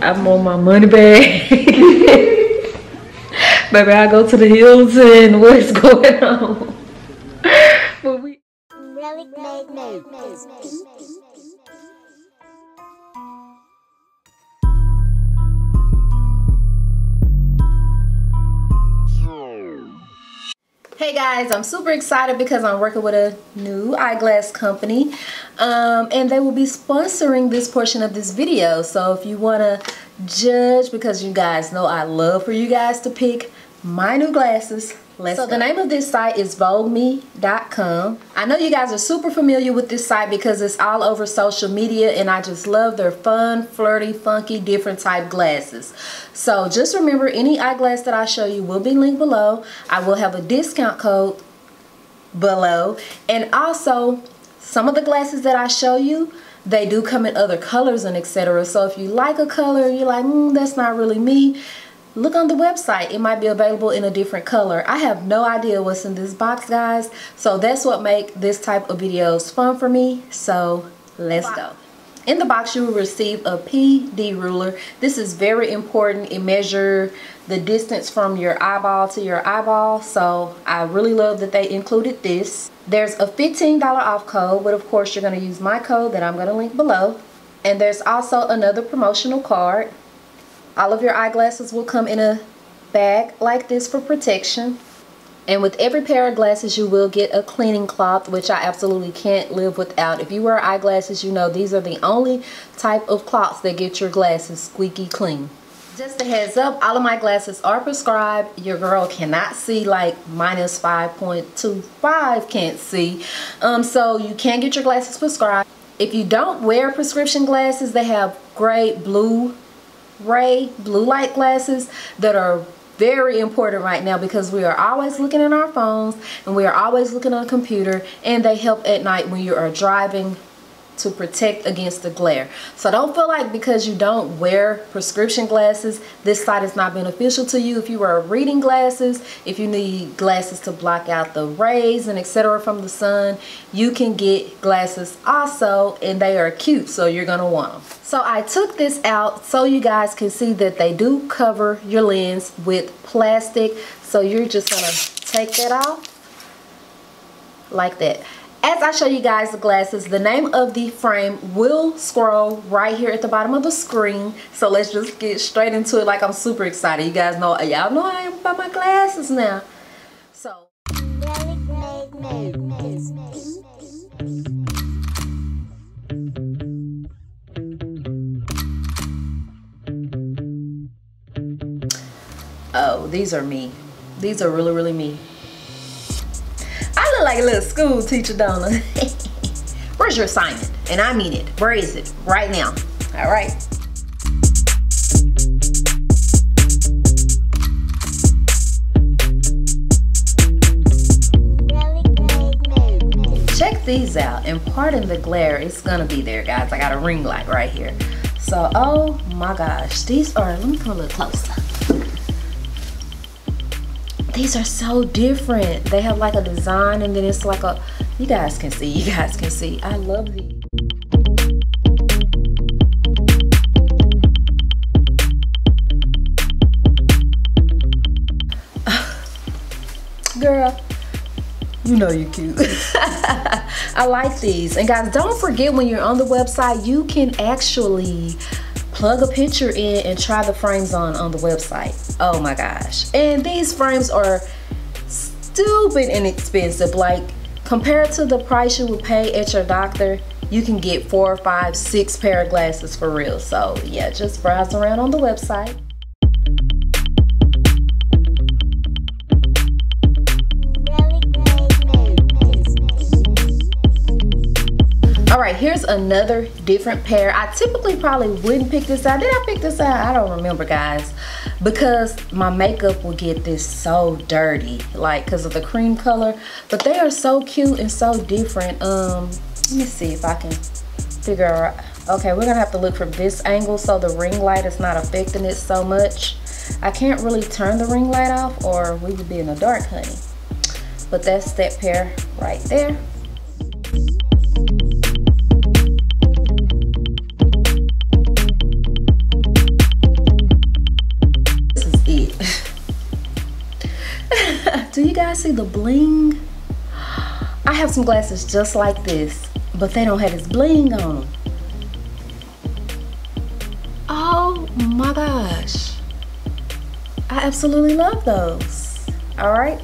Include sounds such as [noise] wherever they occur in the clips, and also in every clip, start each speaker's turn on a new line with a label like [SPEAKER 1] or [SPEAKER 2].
[SPEAKER 1] I'm on my money bag. [laughs] Baby, I go to the Hilton. What's going on? [laughs] but we Hey guys, I'm super excited because I'm working with a new eyeglass company um, and they will be sponsoring this portion of this video. So if you want to judge, because you guys know I love for you guys to pick my new glasses, Let's so go. the name of this site is Voogueme.com. I know you guys are super familiar with this site because it's all over social media and I just love their fun, flirty, funky, different type glasses. So just remember any eyeglass that I show you will be linked below. I will have a discount code below and also some of the glasses that I show you they do come in other colors and etc. So if you like a color, you're like, mm, that's not really me look on the website. It might be available in a different color. I have no idea what's in this box guys. So that's what make this type of videos fun for me. So let's go. In the box you will receive a pd ruler. This is very important. It measures the distance from your eyeball to your eyeball. So i really love that they included this. There's a $15 off code but of course you're going to use my code that i'm going to link below. And there's also another promotional card all of your eyeglasses will come in a bag like this for protection. And with every pair of glasses, you will get a cleaning cloth, which I absolutely can't live without. If you wear eyeglasses, you know these are the only type of cloths that get your glasses squeaky clean. Just a heads up, all of my glasses are prescribed. Your girl cannot see like minus 5.25 can't see. Um, so you can get your glasses prescribed. If you don't wear prescription glasses, they have great blue ray blue light glasses that are very important right now because we are always looking at our phones and we are always looking on a computer and they help at night when you are driving to protect against the glare. So don't feel like because you don't wear prescription glasses, this site is not beneficial to you. If you wear reading glasses, if you need glasses to block out the rays and etc. from the sun, you can get glasses also and they are cute so you're going to want them. So I took this out so you guys can see that they do cover your lens with plastic. So you're just going to take that off like that as I show you guys the glasses, the name of the frame will scroll right here at the bottom of the screen. So let's just get straight into it like I'm super excited. You guys know, y'all know I am about my glasses now. So. Oh, these are me. These are really, really me like a little school teacher, don't? [laughs] Where's your assignment? And I mean it. Where is it? Right now. All right. Check these out and pardon the glare. It's gonna be there, guys. I got a ring light right here. So, oh my gosh, these are, let me come a little closer these are so different. They have like a design and then it's like a, you guys can see, you guys can see. I love these. [sighs] Girl, you know you're cute. [laughs] I like these. And guys, don't forget when you're on the website, you can actually plug a picture in and try the frames on on the website. Oh my gosh. And these frames are stupid inexpensive. Like compared to the price you would pay at your doctor, you can get four, five, six pair of glasses for real. So yeah, just browse around on the website. all right here's another different pair i typically probably wouldn't pick this out did i pick this out i don't remember guys because my makeup will get this so dirty like because of the cream color. But they are so cute and so different. Um let me see if i can figure out. Okay we're gonna have to look from this angle so the ring light is not affecting it so much. I can't really turn the ring light off or we would be in the dark honey. But that's that pair right there
[SPEAKER 2] guys see the bling? I have some glasses just like this, but they don't have this bling on them. Oh my gosh. I absolutely love those. All right.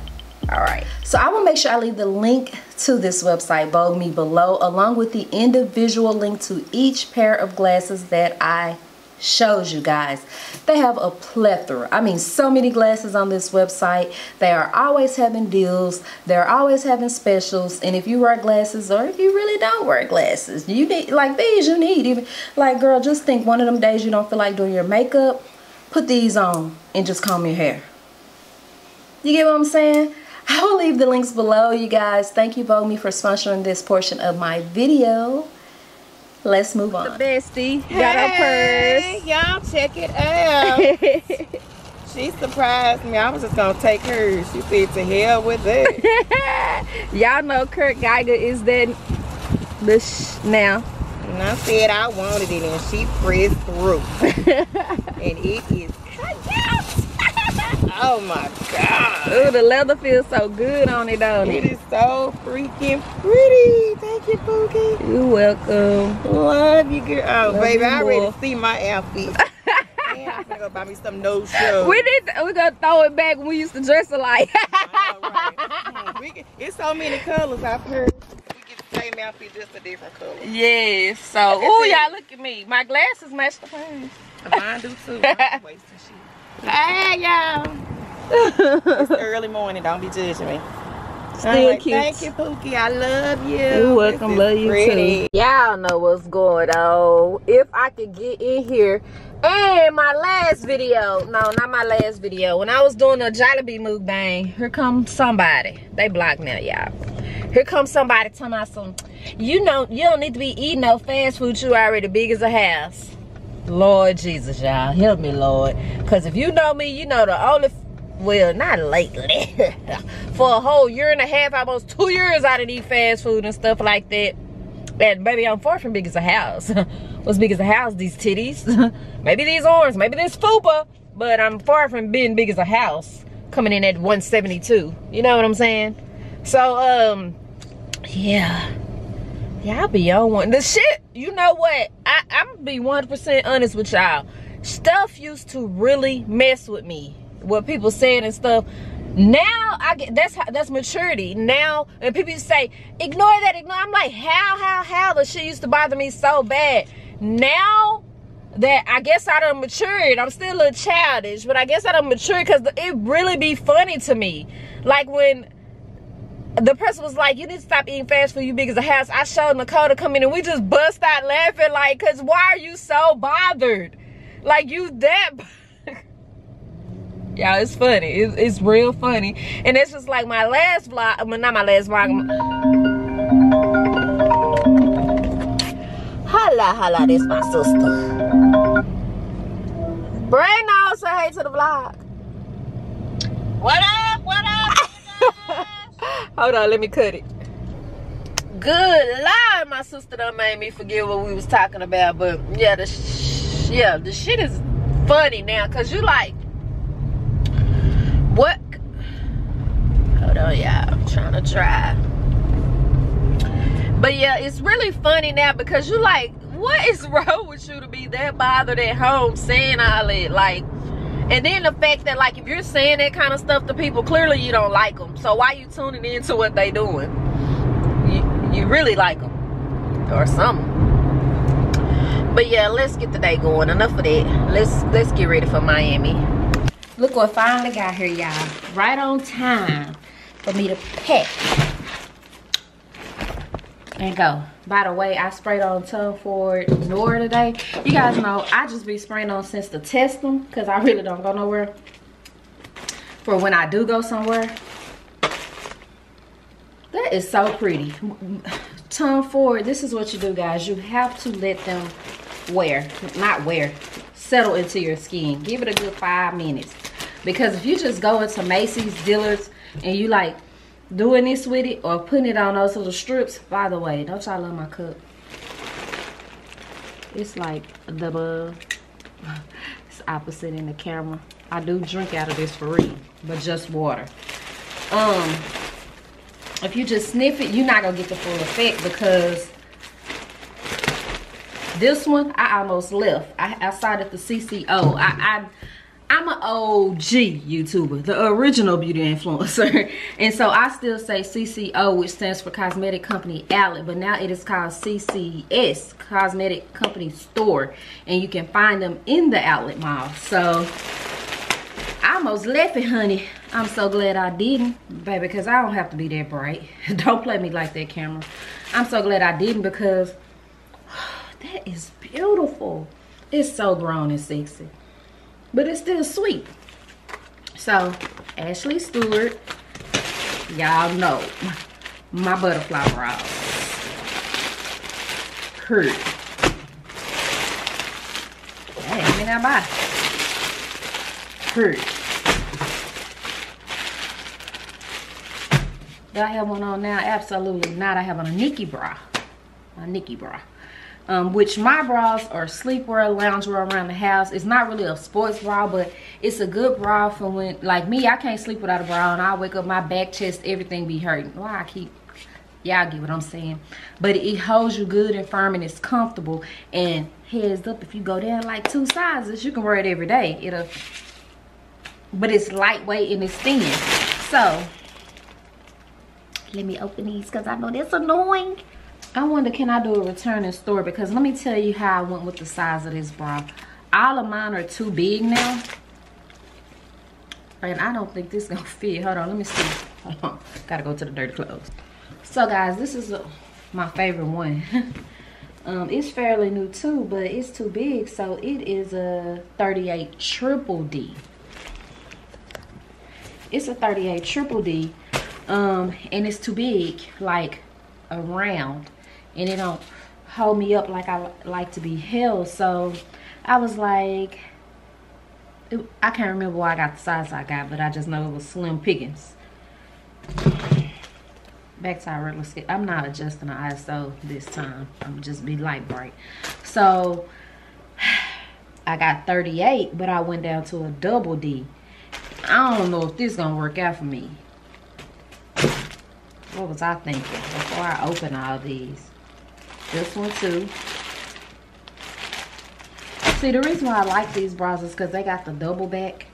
[SPEAKER 2] All right. So I will make sure I leave the link to this website, Voogueme, below, along with the individual link to each pair of glasses that I shows you guys. They have a plethora. I mean, so many glasses on this website. They are always having deals. They're always having specials. And if you wear glasses or if you really don't wear glasses, you need, like these, you need even, like girl, just think one of them days you don't feel like doing your makeup, put these on and just comb your hair. You get what I'm saying? I will leave the links below, you guys. Thank you, Voogueme, for sponsoring this portion of my video. Let's move on.
[SPEAKER 1] The bestie hey, got her
[SPEAKER 3] purse. Y'all check it out. [laughs] she surprised me. I was just gonna take hers. She said to hell with it. [laughs]
[SPEAKER 1] Y'all know Kurt Geiger is that the sh now.
[SPEAKER 3] And I said I wanted it and she pressed through. [laughs] and it is Oh my god.
[SPEAKER 1] Ooh, the leather feels so good on it, don't
[SPEAKER 3] it? It is so freaking pretty. Thank you, Pookie.
[SPEAKER 1] You're welcome.
[SPEAKER 3] Love you, girl. Oh, Love baby, I ready to see my outfit. [laughs] I'm gonna go buy me some no show.
[SPEAKER 1] We need. To, we gonna throw it back when we used to dress alike.
[SPEAKER 3] know, [laughs] right? mm, it's so many colors. I've heard. We get the same outfit, just a different color.
[SPEAKER 1] Yes. So, oh y'all look at me. My glasses match the pants.
[SPEAKER 3] Mine do too. I'm [laughs] wasting shit. Hey, y'all. it's early morning. Don't be judging me.
[SPEAKER 1] Still right, cute.
[SPEAKER 3] Thank you, Pookie. I love you.
[SPEAKER 1] You're welcome. Love you pretty. too. Y'all know what's going on. If I could get in here and my last video, no, not my last video. When I was doing a Jollibee mukbang, here comes somebody. They blocked me, y'all. Here comes somebody telling me some, you know, you don't need to be eating no fast food. You already big as a house. Lord Jesus, y'all. Help me, Lord. Because if you know me, you know the only, well, not lately. [laughs] For a whole year and a half, almost two years, I didn't eat fast food and stuff like that. And baby, I'm far from big as a house. [laughs] What's big as a house? These titties. [laughs] maybe these arms. Maybe this fupa. But I'm far from being big as a house. Coming in at 172. You know what I'm saying? So, um, yeah. Y'all be on one. The shit, you know what? I, I'm gonna be 100% honest with y'all. Stuff used to really mess with me. What people said and stuff. Now I get that's how that's maturity. Now and people say, ignore that, ignore. I'm like, how, how, how the shit used to bother me so bad. Now that I guess I done matured. I'm still a little childish, but I guess I done matured because it really be funny to me. Like when the person was like, you need to stop eating fast food, you big as a house. I showed Nicole to come in and we just bust out laughing like, cause why are you so bothered? Like you that, [laughs] y'all, it's funny. It's, it's real funny. And it's just like my last vlog, I mean, not my last vlog. Holla, holla, this my sister. Brandon, say hey to the vlog.
[SPEAKER 3] What up?
[SPEAKER 1] Hold on, let me cut it. Good Lord, my sister done made me forget what we was talking about. But yeah, the yeah, the shit is funny now. Cause you like, what? Hold on, y'all. I'm trying to try. But yeah, it's really funny now because you like, what is [laughs] wrong with you to be that bothered at home saying all that? Like, and then the fact that like if you're saying that kind of stuff to people, clearly you don't like them. So why you tuning into what they doing? You, you really like them or something. But yeah, let's get the day going. Enough of that. Let's let's get ready for Miami. Look what finally got here, y'all. Right on time for me to pack and go. By the way, I sprayed on Tom Ford Noir today. You guys know I just be spraying on since to test them because I really don't go nowhere. For when I do go somewhere. That is so pretty. Tom Ford, this is what you do, guys. You have to let them wear, not wear, settle into your skin. Give it a good five minutes. Because if you just go into Macy's, Dillard's, and you like doing this with it or putting it on those little strips. By the way, don't y'all love my cup? It's like the [laughs] it's opposite in the camera. I do drink out of this for real, but just water. um if you just sniff it you're not gonna get the full effect because this one i almost left i, I cited the cco I, I I'm an OG YouTuber, the original beauty influencer. [laughs] and so I still say CCO, which stands for Cosmetic Company Outlet, but now it is called CCS, Cosmetic Company Store. And you can find them in the outlet mall. So I almost left it, honey. I'm so glad I didn't, baby, because I don't have to be that bright. [laughs] don't play me like that, camera. I'm so glad I didn't because [sighs] that is beautiful. It's so grown and sexy but it's still sweet. So, Ashley Stewart, y'all know my butterfly. Hurt. Hey, me now bye. Hurt. Do I have one on now? Absolutely not. I have on a Nikki bra. A Nikki bra um, which my bras are sleepwear, loungewear around the house. It's not really a sports bra, but it's a good bra for when, like me, I can't sleep without a bra and I wake up, my back, chest, everything be hurting. Why I keep, y'all get what I'm saying. But it holds you good and firm and it's comfortable. And heads up, if you go down like two sizes, you can wear it every day. It'll, but it's lightweight and it's thin. So, let me open these because I know that's annoying. I wonder can I do a return in store because let me tell you how I went with the size of this bra. All of mine are too big now. And I don't think this is [laughs] gonna fit. Hold on, let me see. Gotta go to the dirty clothes. So guys, this is a, my favorite one. [laughs] um, it's fairly new too, but it's too big. So it is a 38 triple D. It's a 38 triple D. Um, and it's too big, like around and it don't hold me up like I like to be held. So I was like, it, I can't remember why I got the size I got, but I just know it was slim pickings. Back to our regular scale. I'm not adjusting the ISO this time. I'm just be light bright. So [sighs] I got 38, but I went down to a double D. I don't know if this gonna work out for me. What was I thinking before I open all these? This one too. See, the reason why I like these bras is because they got the double back.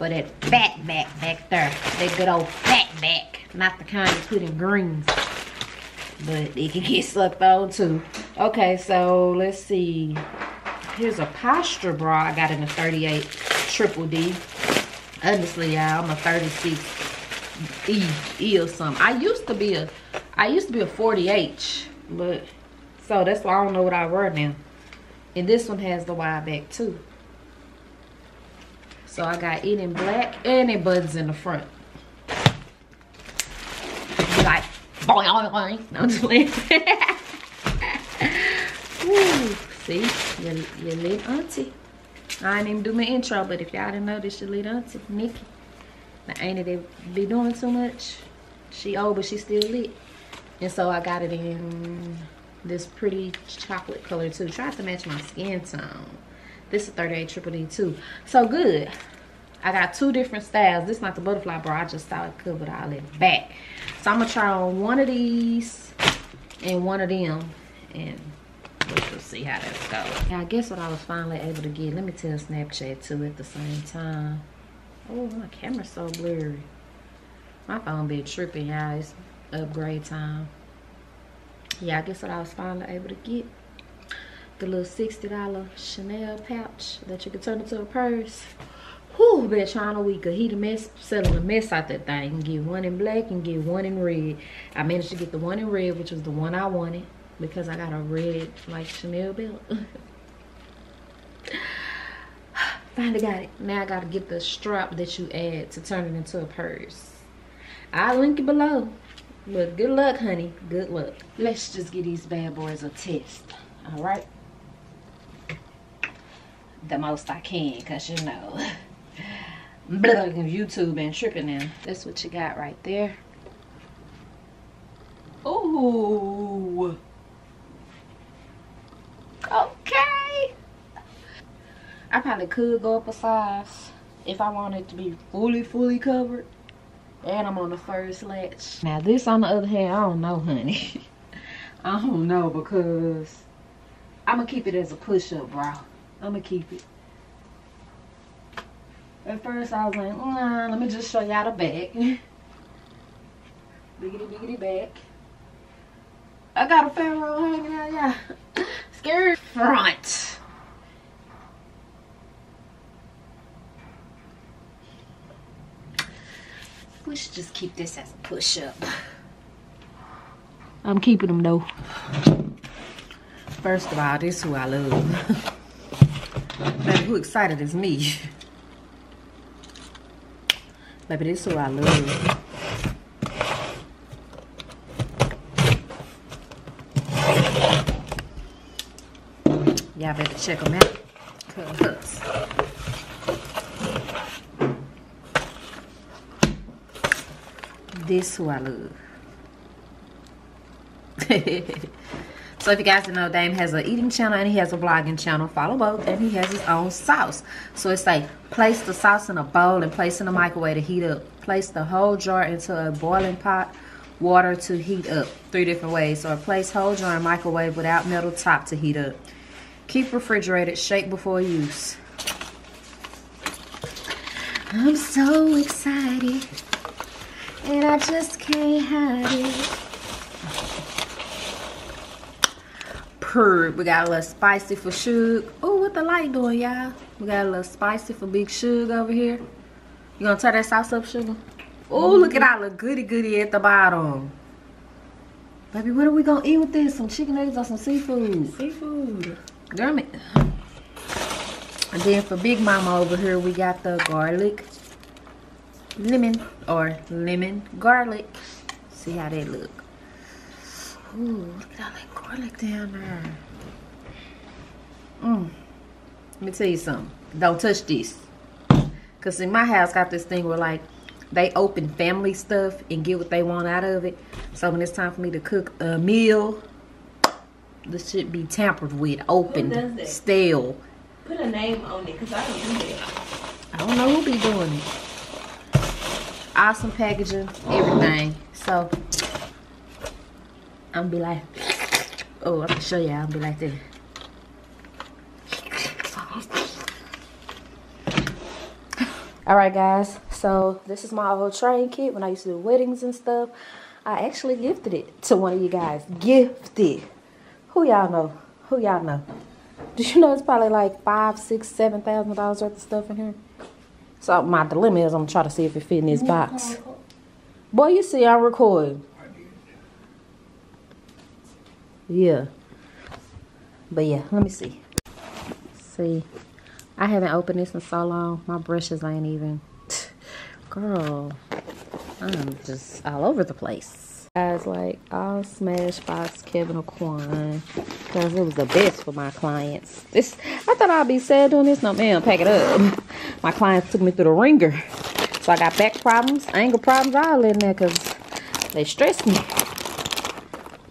[SPEAKER 1] But that fat back back there. That good old fat back. Not the kind you put in greens. But it can [laughs] get sucked on too. Okay, so let's see. Here's a posture bra I got in a 38 triple D. Honestly, y'all, I'm a 36 E, E or something. I used to be a I used to be a 40H, but so that's why I don't know what I wear now. And this one has the wide back too. So I got it in black and it buttons in the front. Like, boing. No, I'm just. [laughs] Woo. See, your, your little auntie. I didn't even do my intro, but if y'all didn't know, this your little auntie, Nikki. Now, ain't it be doing too much? She old, but she still lit. And so I got it in this pretty chocolate color too. Tried to match my skin tone. This is 38 Triple D too. So good. I got two different styles. This is not the butterfly bra. I just thought it could, but I'll let it back. So I'm going to try on one of these and one of them. And we'll see how that's going. Yeah, I guess what I was finally able to get. Let me tell Snapchat too at the same time. Oh, my camera's so blurry. My phone be tripping, guys upgrade time. Yeah, I guess what I was finally able to get. The little $60 Chanel pouch that you can turn into a purse. Whew, been trying a week. He the mess, selling a mess out that thing. Get one in black and get one in red. I managed to get the one in red, which was the one I wanted. Because I got a red, like, Chanel belt. [laughs] Finally got it. Now I gotta get the strap that you add to turn it into a purse. I'll link it below. But good luck, honey. Good luck. Let's just give these bad boys a test. All right? The most I can, because you know. [laughs] YouTube and tripping now. That's what you got right there. Ooh. Okay. I probably could go up a size if I wanted to be fully, fully covered. And I'm on the first latch. Now this on the other hand, I don't know, honey. [laughs] I don't know because I'm gonna keep it as a push-up, bro. I'm gonna keep it. At first I was like, nah, let me just show y'all the back. [laughs] biggity biggity back. I got a pharaoh hanging out, yeah. Scary [laughs] front. We should just keep this as a push-up. I'm keeping them though. First of all, this is who I love. Baby, who excited is me. Baby, this is who I love. Y'all better check them out. Cause this who I love. so if you guys don't know, Dame has an eating channel and he has a vlogging channel. Follow both. And he has his own sauce. So it's like place the sauce in a bowl and place in the microwave to heat up. Place the whole jar into a boiling pot. Water to heat up. Three different ways. Or place whole jar in microwave without metal top to heat up. Keep refrigerated. Shake before use. I'm so excited. And I just can't hide it. Purr. We got a little spicy for Suge. Oh, what the light doing, y'all? We got a little spicy for Big Suge over here. You gonna turn that sauce up, Sugar? Oh, look at all the goody goody at the bottom. Baby, what are we gonna eat with this? Some chicken nuggets or some seafood?
[SPEAKER 3] Seafood.
[SPEAKER 1] Damn it. And then for Big Mama over here, we got the garlic lemon or lemon garlic. See how they look. Ooh, look at all that garlic down there. Mm. Let me tell you something. Don't touch this. Cause in my house got this thing where like they open family stuff and get what they want out of it. So when it's time for me to cook a meal, this should be tampered with, opened, stale.
[SPEAKER 3] Put a name on it, cause I don't do that.
[SPEAKER 1] I don't know who be doing it. Awesome packaging, everything. So I'm be like, oh, I can show y'all. I'll be like this. All right, guys. So this is my old train kit when I used to do weddings and stuff. I actually gifted it to one of you guys. Gifted. Who y'all know? Who y'all know? Did you know it's probably like five, six, seven thousand dollars worth of stuff in here? So my dilemma is I'm gonna try to see if it fit in this box. Boy, you see I record. Yeah. But yeah, let me see. See, I haven't opened this in so long. My brushes ain't even. [sighs] Girl, I'm just all over the place. Guys, like, I'll smash Smashbox Kevyn Aucoin because it was the best for my clients. This, I thought I'd be sad doing this. No, man, pack it up. My clients took me through the ringer. So I got back problems, anger problems, all in there because they stress me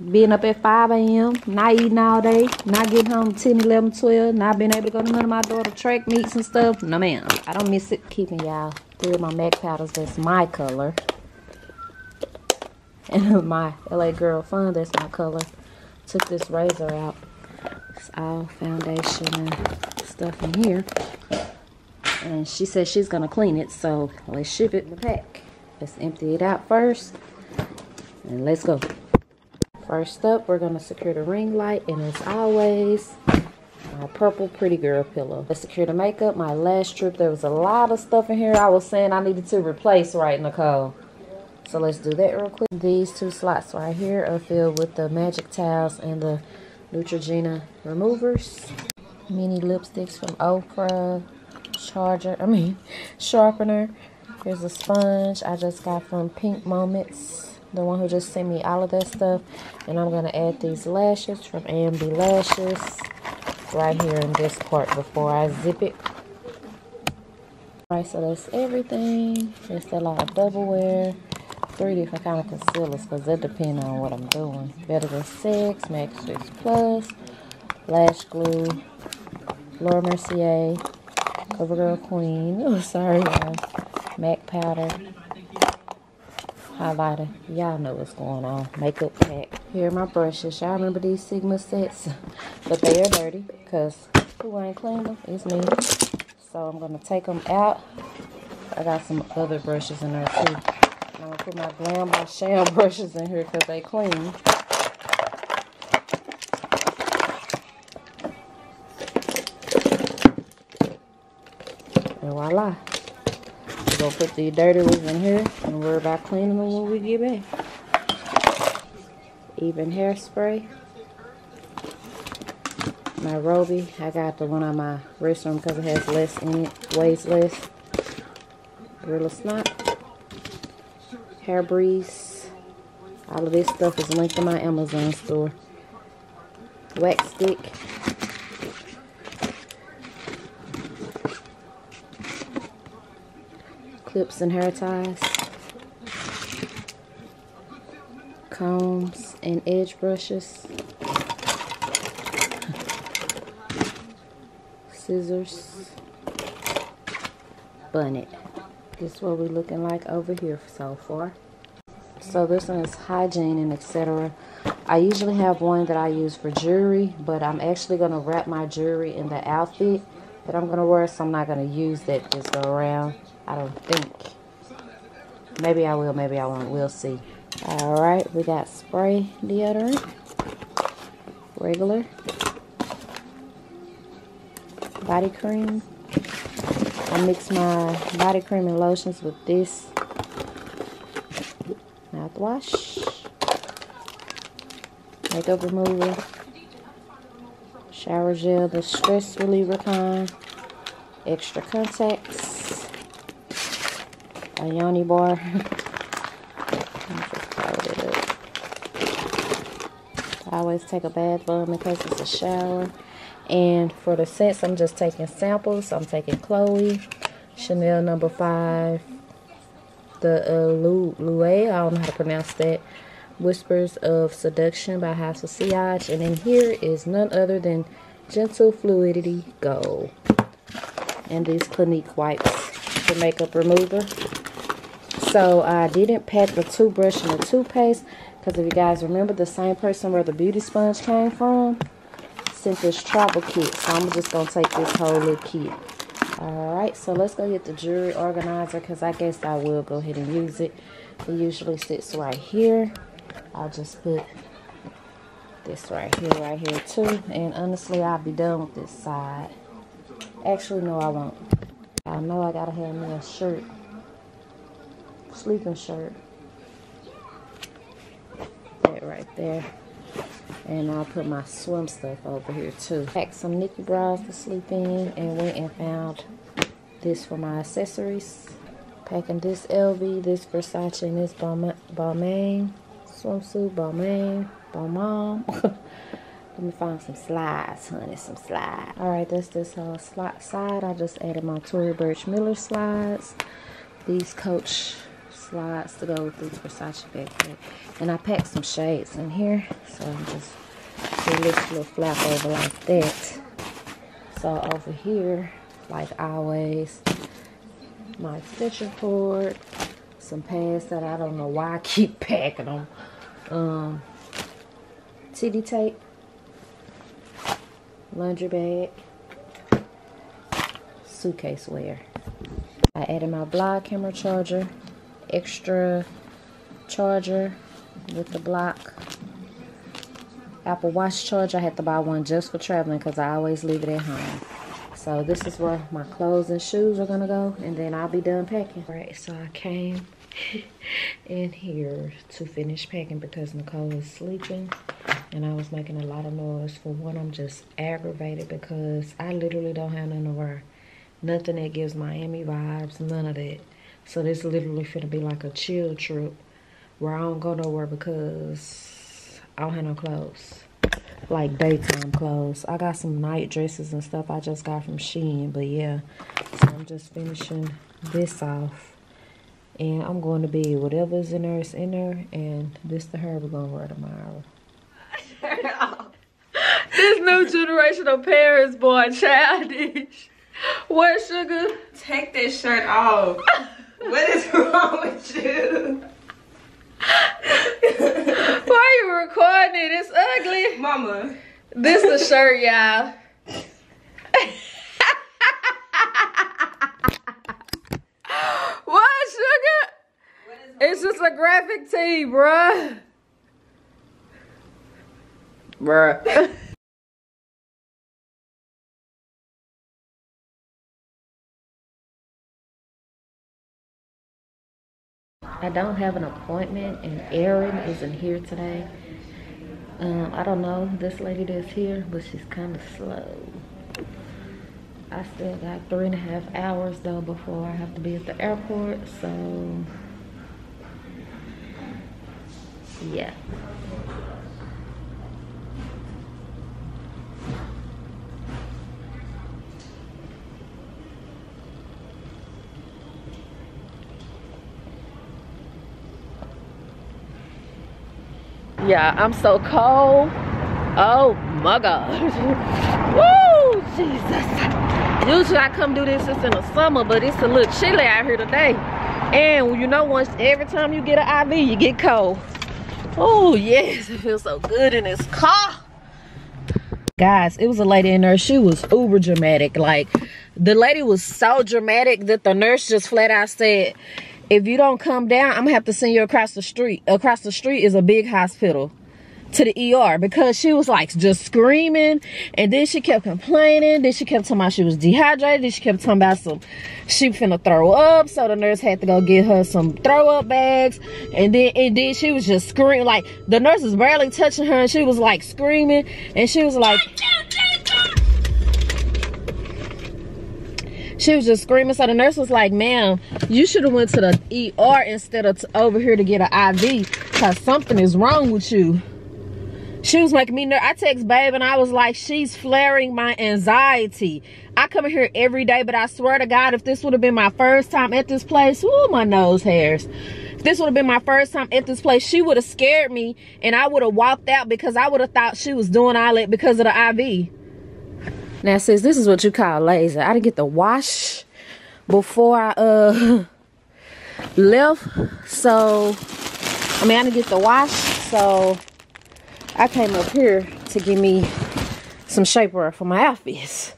[SPEAKER 1] being up at 5 a.m., not eating all day, not getting home 10, 11, 12, not being able to go to none of my daughter track meets and stuff. No, man. I don't miss it keeping y'all. Three of my MAC powders, that's my color. And [laughs] my LA Girl Fun, that's my color. Took this razor out. It's all foundation and stuff in here. And she said she's going to clean it, so let's ship it in the pack. Let's empty it out first. And let's go. First up, we're going to secure the ring light, and as always, my purple pretty girl pillow. Let's secure the makeup, my last trip, There was a lot of stuff in here I was saying I needed to replace right, Nicole. So let's do that real quick. These two slots right here are filled with the magic towels and the Neutrogena removers. Mini lipsticks from Oprah. Charger, I mean, [laughs] sharpener. Here's a sponge I just got from Pink Moments the one who just sent me all of that stuff. And I'm going to add these lashes from AMB Lashes right here in this part before I zip it. Alright, so that's everything. There's a lot of double wear. Three different kind of concealers because that depends on what I'm doing. Better Than Sex, MAC Fix Plus, Lash Glue, Laura Mercier, CoverGirl Queen. [laughs] Oh, sorry, guys. MAC Powder. highlighter. Y'all know what's going on. Makeup pack. Here are my brushes. Y'all remember these Sigma sets? [laughs] But they are dirty because who ain't cleaned them? It's me. So I'm going to take them out. I got some other brushes in there too. I'm going to put my Glam by Cham brushes in here because they clean. And voila. We're going to put the dirty ones in here and worry about cleaning them when we get back. Even hairspray. My Roby, I got the one on my restroom because it has less in it, weighs less. Gorilla Snot. Hair Breeze. All of this stuff is linked in my Amazon store. Wax stick. clips and hair ties, combs and edge brushes, scissors, bunnet. This is what we're looking like over here so far. So this one is hygiene and etc. I usually have one that I use for jewelry, but I'm actually going to wrap my jewelry in the outfit that I'm going to wear, so I'm not going to use that just go around. I don't think. Maybe I will, maybe I won't. We'll see. Alright, we got spray deodorant. Regular. Body cream. I mix my body cream and lotions with this mouthwash. Makeup remover. Shower gel, the stress reliever kind. Extra contacts a yoni bar. [laughs] I always take a bath bomb in case it's a shower. And for the scents, I'm just taking samples. I'm taking Chloe, Chanel number five, the uh, I don't know how to pronounce that. Whispers of Seduction by House of Sillage. And then here is none other than Gentle Fluidity Gold. And these Clinique wipes for makeup remover. So I didn't pack the toothbrush and the toothpaste because if you guys remember the same person where the beauty sponge came from sent this travel kit. So I'm just going to take this whole little kit. Alright, so let's go get the jewelry organizer because I guess I will go ahead and use it. It usually sits right here. I'll just put this right here, right here too. And honestly, I'll be done with this side. Actually, no, I won't. I know I gotta have me a shirt sleeping shirt. That right there. And I'll put my swim stuff over here too. Packed some Nikki bras to sleep in and went and found this for my accessories. Packing this LV, this Versace, and this Balmain swimsuit, Balmain, Balmain. [laughs] Let me find some slides, honey, some slides. All right, that's this uh, whole slide side. I just added my Tory Burch Miller slides. These Coach slides to go with this Versace backpack. And I packed some shades in here. So I'm just do this little flap over like that. So over here, like always, my extension cord, some pads that I don't know why I keep [laughs] packing them. Um, titty tape, laundry bag, suitcase wear. I added my blog camera charger extra charger with the block. Apple Watch charger. I had to buy one just for traveling because I always leave it at home. So this is where my clothes and shoes are to go. And then I'll be done packing. All right, so I came [laughs] in here to finish packing because Nicole is sleeping. And I was making a lot of noise. For one, I'm just aggravated because I literally don't have none to wear. Nothing that gives Miami vibes. None of that. So this literally finna be like a chill trip where I don't go nowhere because I don't have no clothes. Like daytime clothes. I got some night dresses and stuff I just got from Shein. But yeah, so I'm just finishing this off. And I'm going to be whatever's in there is in there. And this the hair we're going to wear tomorrow. [laughs]
[SPEAKER 2] this new generation of parents, boy, childish. What, sugar?
[SPEAKER 3] Take this shirt off. [laughs] What is wrong with you?
[SPEAKER 1] Why are you recording it? It's ugly.
[SPEAKER 3] Mama.
[SPEAKER 1] This the shirt, y'all. what, sugar? It's just a graphic tee, bruh. Bruh. I don't have an appointment and Erin isn't here today. Um, I don't know this lady that's here, but she's kind of slow. I still got three and a half hours though before I have to be at the airport, so yeah. Yeah, I'm so cold. Oh my God. [laughs] Woo, Jesus. Usually I come do this it's in the summer, but it's a little chilly out here today. And you know, once every time you get an IV, you get cold. Oh yes, it feels so good in this car. Guys, it was a lady in there. She was uber dramatic. Like the lady was so dramatic that the nurse just flat out said, if you don't come down, I'm gonna have to send you across the street. Across the street is a big hospital to the ER because she was like just screaming and then she kept complaining. Then she kept talking about she was dehydrated. Then she kept talking about some she finna throw up. So the nurse had to go get her some throw up bags. And then and then she was just screaming like the nurse was barely touching her and she was like screaming and she was like she was just screaming. So the nurse was like, ma'am, you should have went to the ER instead of over here to get an IV because something is wrong with you. She was making me nervous. I text babe and I was like, she's flaring my anxiety. I come here every day, but I swear to God, if this would have been my first time at this place, ooh, my nose hairs. If this would have been my first time at this place, she would have scared me and I would have walked out because I would have thought she was doing all that because of the IV. Now, sis, this is what you call lazy. I didn't get the wash before I uh [laughs] left. So, I mean, I didn't get the wash. So, I came up here to give me some shapewear for my outfits.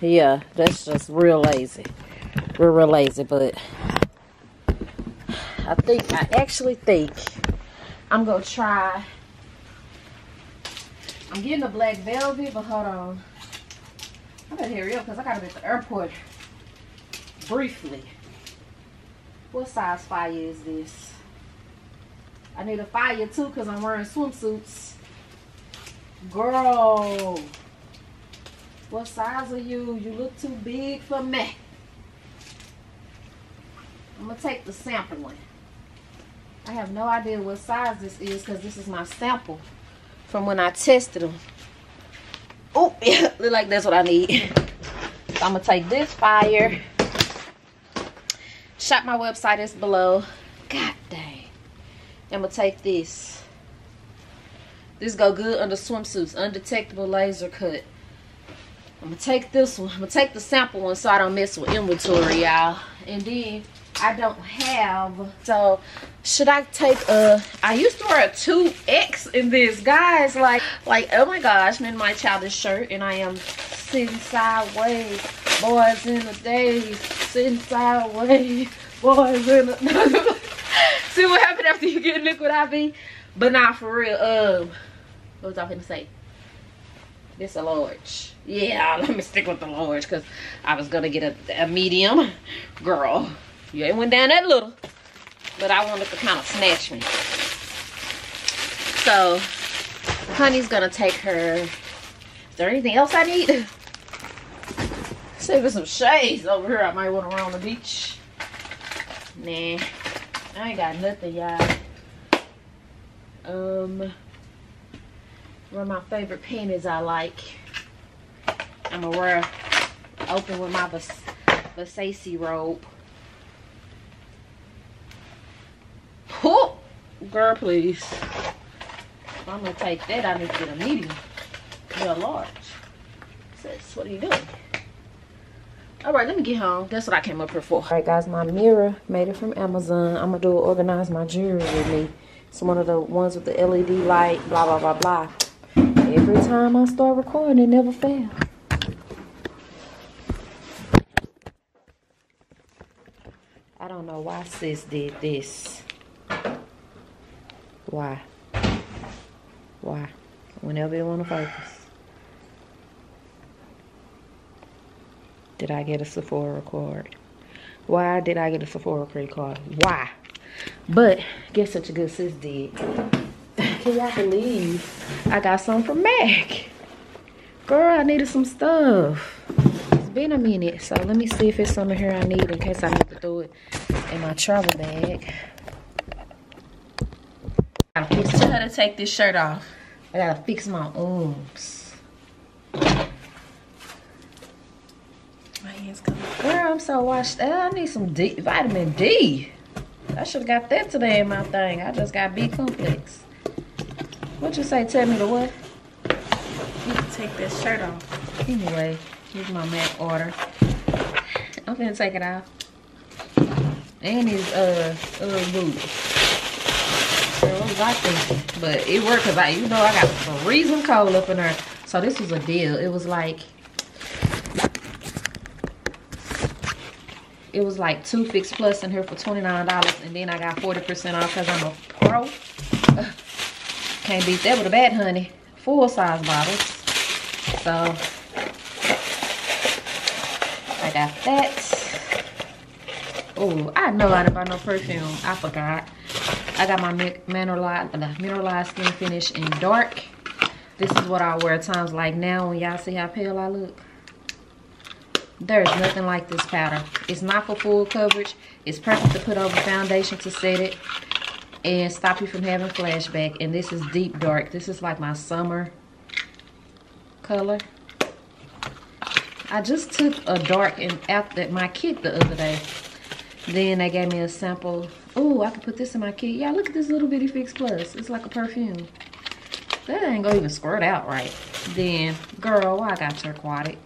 [SPEAKER 1] Yeah, that's just real lazy. Real, real lazy, but I think, I actually think I'm going to try I'm getting a black velvet, but hold on. I better hurry up because I gotta be at the airport briefly. What size fire is this? I need a fire too because I'm wearing swimsuits. Girl. What size are you? You look too big for me. I'm gonna take the sample one. I have no idea what size this is because this is my sample from when I tested them. Oh, [laughs] yeah, look like that's what I need. [laughs] So I'm gonna take this fire. Shop my website is below. God dang. I'm gonna take this. This go good under swimsuits, undetectable laser cut. I'm gonna take this one. I'm gonna take the sample one so I don't mess with inventory, y'all. And then I don't have. So should I take a? I used to wear a 2X in this, guys. Like, like oh my gosh, I'm in my childish shirt and I am sitting sideways. Boys in the days, sitting sideways. Boys in the. [laughs] See what happened after you get liquid IV? But not for real. Um, what was I gonna say? This a large. Yeah, [laughs] let me stick with the large because I was gonna get a, a medium. Girl, you ain't went down that little. But I wanted to kind of snatch me. So, honey's gonna take her. Is there anything else I need? [laughs] Saving some shades over here. I might want to run on the beach. Nah, I ain't got nothing, y'all. Um, one of my favorite panties I like. I'm gonna wear open with my Vers Versace robe. Oh, girl, please. I'm gonna take that, I need to get a medium. You're a large. Sis, what are you doing? all right let me get home that's what i came up here for all right guys my mirror made it from amazon i'm gonna do organize my jewelry with me it's one of the ones with the led light blah blah blah blah every time i start recording it never fails i don't know why sis did this why why whenever you want to focus did I get a Sephora card? Why did I get a Sephora credit card? Why? But guess such a good sis did. [laughs] Can y'all believe I got some from Mac? Girl, I needed some stuff. It's been a minute, so let me see if it's something here I need in case I need to throw it in my travel bag. I gotta tell her to take this shirt off. I gotta fix my arms. My hands coming. Girl, I'm so washed out. I need some D, vitamin D. I should have got that today in my thing. I just got B complex. What you say? Tell me the what?
[SPEAKER 3] You can take this shirt off.
[SPEAKER 1] Anyway, here's my MAC order. I'm gonna take it off. And his uh uh boots. I thinking? But it worked because I you know I got freezing cold up in there. So this was a deal. It was like it was like two fix plus in here for $29 and then I got 40% off because I'm a pro. [laughs] Can't beat that with a bad honey. Full size bottles. So I got that. Oh, I know I didn't buy no perfume. I forgot. I got my mineralized, mineralized skin finish in dark. This is what I wear times like now when y'all see how pale I look. There's nothing like this powder. It's not for full coverage. It's perfect to put over foundation to set it and stop you from having flashback. And this is deep dark. This is like my summer color. I just took a dark and after my kit the other day. Then they gave me a sample. Oh, I could put this in my kit. Yeah, look at this little bitty Fix Plus. It's like a perfume. That ain't gonna even squirt out right. Then, girl, why I got Turquatic?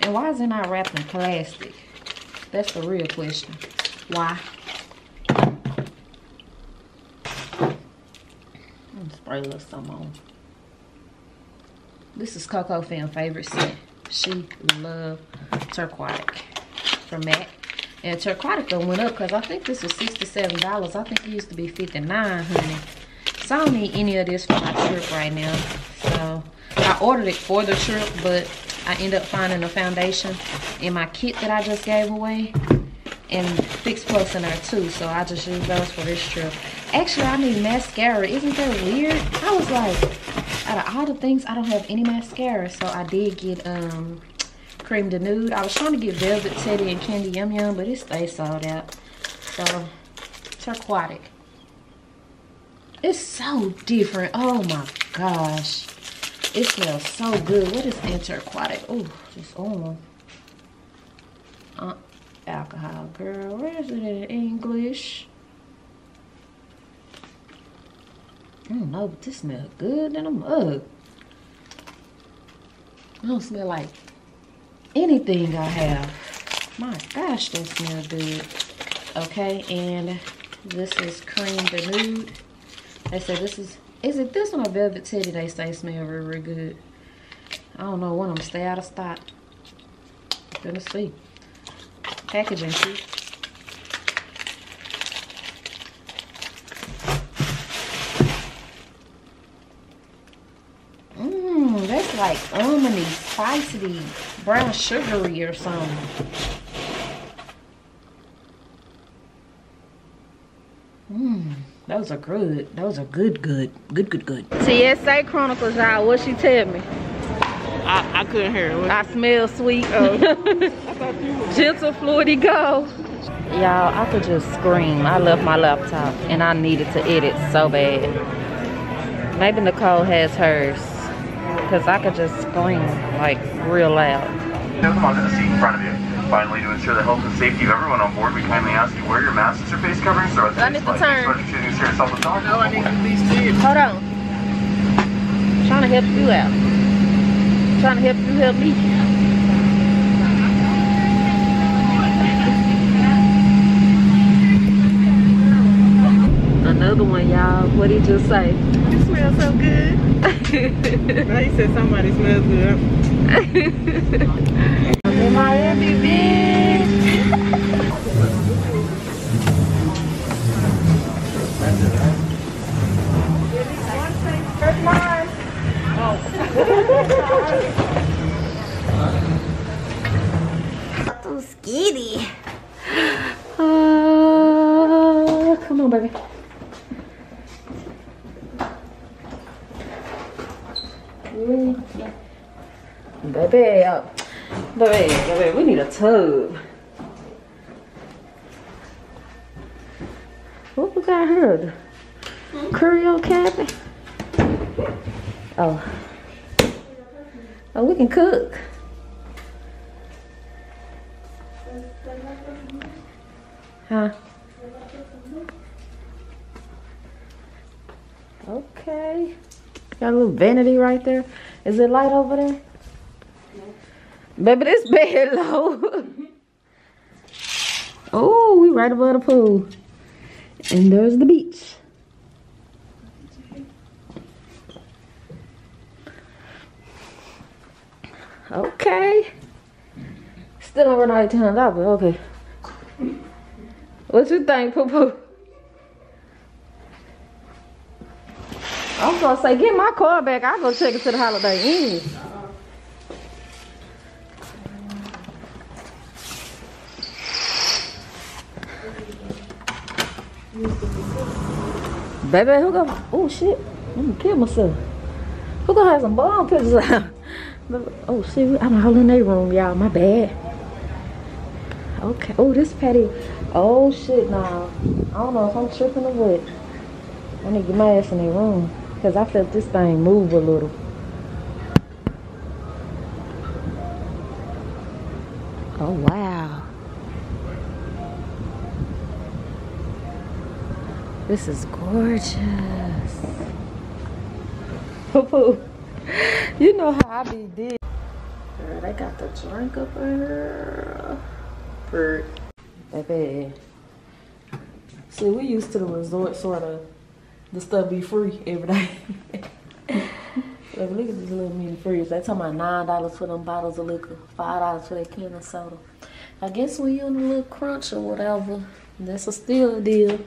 [SPEAKER 1] And why is it not wrapped in plastic? That's the real question. Why? spray a little something on. This is Coco Fan favorite scent. She love Turquatic from MAC. And Turquatic went up because I think this was $67. I think it used to be 59 honey. So I don't need any of this for my trip right now. So I ordered it for the trip, but I end up finding a foundation in my kit that I just gave away and Fix Plus in there too. So I just use those for this trip. Actually, I need mascara. Isn't that weird? I was like, out of all the things, I don't have any mascara. So I did get um Creme d'Nude. I was trying to get Velvet Teddy and Candy Yum Yum, but it stays sold out. So, Turquatic. It's so different. Oh my gosh. It smells so good. What is anti-aquatic? Oh, just on. Uh, alcohol, girl. Where is it in English? I don't know, but this smells good in a mug. I don't smell like anything I have. My gosh, that smells good. Okay, and this is cream de nude. They say this is is it this one or Velvet Teddy they say smell very, very good? I don't know. Of them stay out of stock. Gonna see. Packaging too. Mmm, that's like almondy, spicy, brown sugary or something. Mmm. Those are good. Those are good, good, good, good, good. TSA Chronicles, y'all. What she tell me?
[SPEAKER 3] I, I couldn't hear. What
[SPEAKER 1] I smell sweet. Oh. [laughs] Gentle fluidy go. Y'all, I could just scream. I left my laptop and I needed to edit so bad. Maybe Nicole has hers because I could just scream like real loud.
[SPEAKER 4] There's a the seat in front of you. Finally, to ensure the health and safety of everyone on board, we kindly ask you wear your masks or face coverings throughout
[SPEAKER 1] the I need to turn.
[SPEAKER 4] No,
[SPEAKER 3] I need these kids.
[SPEAKER 1] Hold on. I'm trying to help you out. I'm trying to help you help me. Another one, y'all. What did you just say?
[SPEAKER 3] It smells so good no, he said somebody smells good.
[SPEAKER 1] Vanity right there. Is it light over there? Baby, this bed low. [laughs] oh, we right above the pool. And there's the beach. Okay. Still over ninety times out, but okay. What you think, Poo Poo? I was gonna say, get my car back. I'll go check it to the Holiday Inn. Baby, who gonna, oh shit, I'm gonna kill myself. Who gonna have some bomb pictures out? [laughs] Oh shit, I'm all in their room, y'all, my bad. Okay, oh this patio. Oh shit, nah. I don't know if I'm tripping or what. I need to get my ass in their room. Cause I felt this thing move a little. Oh wow. This is gorgeous. [laughs] Poo poo. You know how I be did. Girl, they got the drink up here. For baby. See, we used to the resort sort of the stuff be free every [laughs] day. Look at this little mini fridge. They talking about nine dollars for them bottles of liquor, five dollars for that can of soda. I guess when you in a little crunch or whatever, that's a still deal.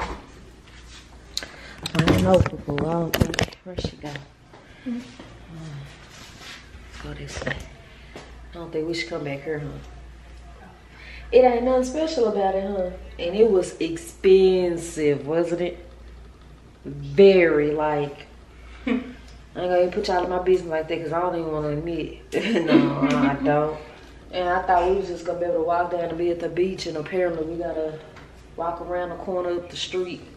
[SPEAKER 1] I don't know, people. I don't think where she go. Mm. Let's go this way. I don't think we should come back here, huh? It ain't nothing special about it, huh? And it was expensive, wasn't it? Very, like, [laughs] I ain't gonna even put y'all in my business like that because I don't even want to admit. [laughs] no, I don't. And I thought we was just gonna be able to walk down and be at the beach, and apparently we gotta walk around the corner up the street. [laughs]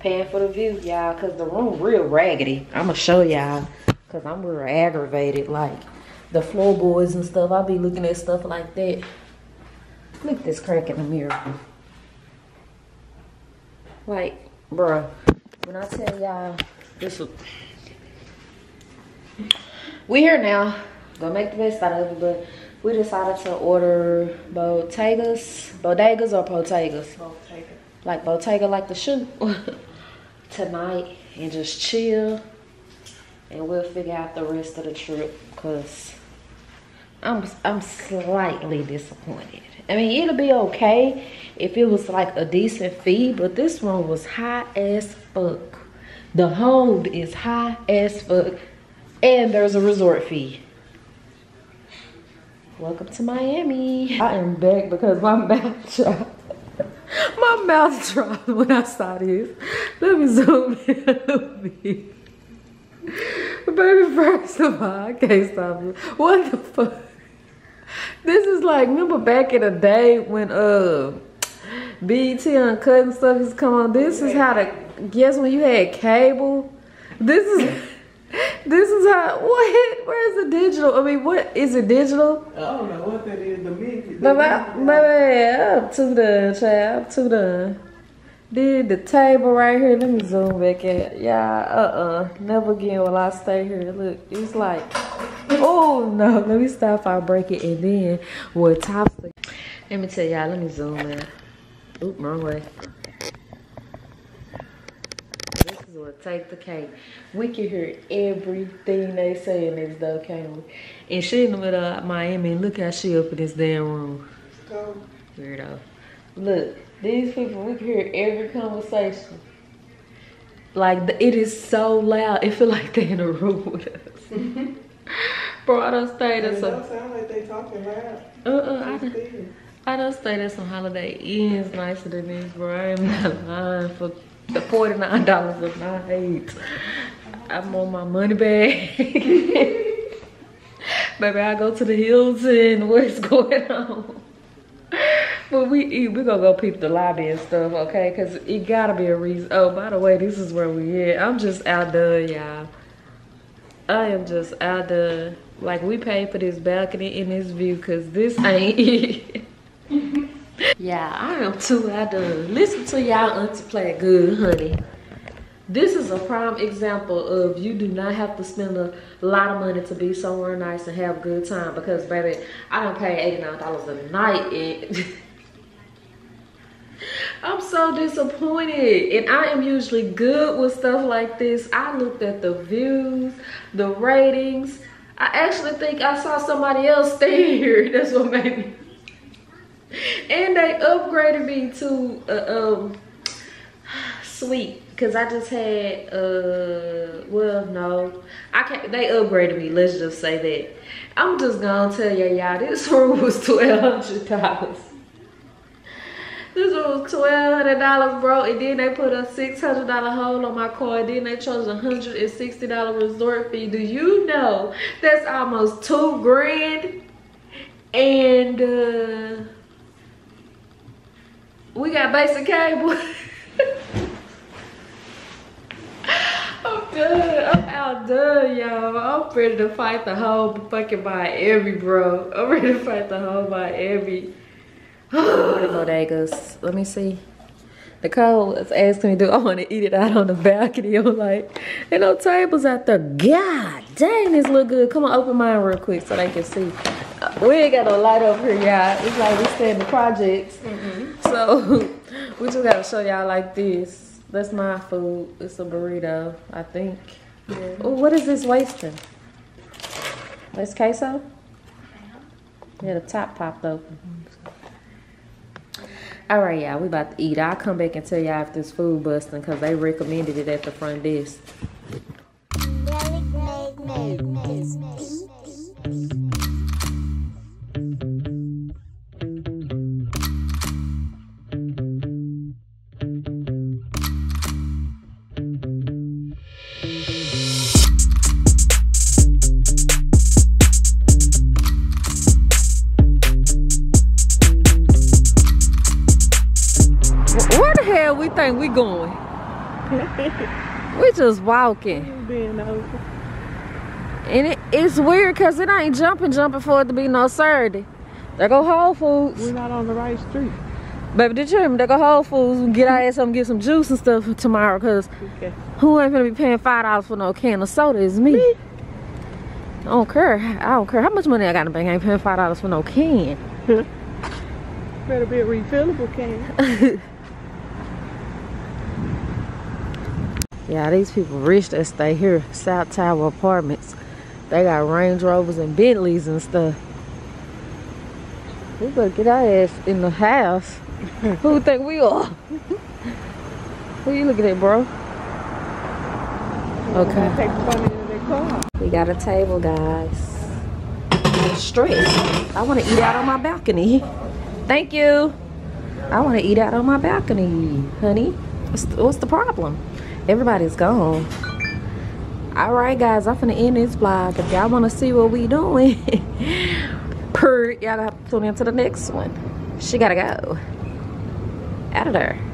[SPEAKER 1] Paying for the view, y'all, because the room real raggedy. I'm gonna show y'all because I'm real aggravated. Like, the floorboards and stuff, I'll be looking at stuff like that. Look at this crack in the mirror. Like, bruh, when I tell y'all, this was... We here now. Gonna make the best out of it, but we decided to order bodegas, bodegas or potegas?
[SPEAKER 3] Bottega.
[SPEAKER 1] Like Bottega, like the shoe, [laughs] tonight and just chill. And we'll figure out the rest of the trip because I'm, I'm slightly disappointed. I mean, it'll be okay if it was like a decent fee, but this one was high as fuck. The hold is high as fuck. And there's a resort fee. Welcome to Miami. I am back because my [laughs] mouth dropped. My mouth dropped when I saw this. Let me zoom in a little bit. Baby, first of all, I can't stop it. What the fuck? This is like, remember back in the day when uh BET Uncut and stuff used to come on? This is how to, guess when you had cable? This is, [laughs] this is how, what? Where's the digital? I mean, what, is it digital?
[SPEAKER 3] I don't know what that is. The mix.
[SPEAKER 1] Baby, up to the child, up to the. Did the table right here. Let me zoom back at Yeah, uh-uh. Never again will I stay here. Look, it's like, oh no. Let me stop I'll break it. And then what tops the, let me tell y'all, let me zoom in. Oop, wrong way. to take the cake. We can hear everything they say in this though, can't we? And she in the middle of Miami, look how she up in this damn room. Weirdo. Look, these people, we can hear every conversation. Like, it is so loud. It feel like they're in a room with us. [laughs] Bro, I don't stay
[SPEAKER 3] there. It don't sound like they talking loud. Uh-uh,
[SPEAKER 1] I don't, I don't stay there some Holiday Inns nicer than this, bro. I am [laughs] not lying for the $49 of night. I'm on my money bag. [laughs] Baby, I go to the Hilton. What's going on? When we eat, we gonna go peep the lobby and stuff, okay? Cause it gotta be a reason. Oh, by the way, this is where we at. I'm just out there, y'all. I am just out there. Like we paid for this balcony in this view, cause this ain't [laughs] it. yeah, I am too out there. Listen to y'all auntie play good, honey. This is a prime example of you do not have to spend a lot of money to be somewhere nice and have a good time because baby, I don't pay $89 a night [laughs] I'm so disappointed. And I am usually good with stuff like this. I looked at the views, the ratings. I actually think I saw somebody else [laughs] stay here. That's what made me. And they upgraded me to uh, um, suite because I just had uh well no I can't they upgraded me let's just say that I'm just gonna tell you y'all this [laughs] room was twelve hundred dollars this was twelve hundred dollars bro and then they put a six hundred dollar hold on my card then they chose a hundred and sixty dollar resort fee do you know that's almost two grand and uh we got basic cable [laughs] I'm done. I'm outdone, y'all. I'm ready to fight the whole fucking by every bro. I'm ready to fight the whole by every. Bodegas. Let me see. Nicole is asking me, do I want to eat it out on the balcony? [laughs] I'm like, ain't no tables out there. God dang, this look good. Come on, open mine real quick so they can see. We ain't got no light over here, y'all. It's like we stay in the projects. Mm -hmm. So [laughs] we just got to show y'all like this. That's my food. It's a burrito, I think. Yeah. Oh, what is this wasting? That's queso? Yeah, the top popped open. All right, y'all, we about to eat. I'll come back and tell y'all if this food busting because they recommended it at the front desk. Think we going? we just walking. [laughs] And it, it's weird because it ain't jumping, jumping for it to be no Saturday. There go Whole Foods.
[SPEAKER 3] We're not on the right street.
[SPEAKER 1] Baby, did you hear me? There go Whole Foods. We get our ass up and get some juice and stuff tomorrow because okay. who ain't gonna be paying $5 for no can of soda is me. me. I don't care. I don't care how much money I got in the bank. I ain't paying $5 for no can.
[SPEAKER 3] Better be a refillable can. [laughs]
[SPEAKER 1] Yeah, these people rich that stay here, South Tower Apartments. They got Range Rovers and Bentleys and stuff. We better get our ass in the house. [laughs] Who think we are? Who you looking at, bro? Okay. We got a table, guys. I'm stressed. I want to eat out on my balcony. Thank you. I want to eat out on my balcony, honey. What's the, what's the problem? Everybody's gone. All right guys i'm gonna end this vlog. If y'all want to see what we doing [laughs] per y'all gotta tune into the next one. She gotta go. There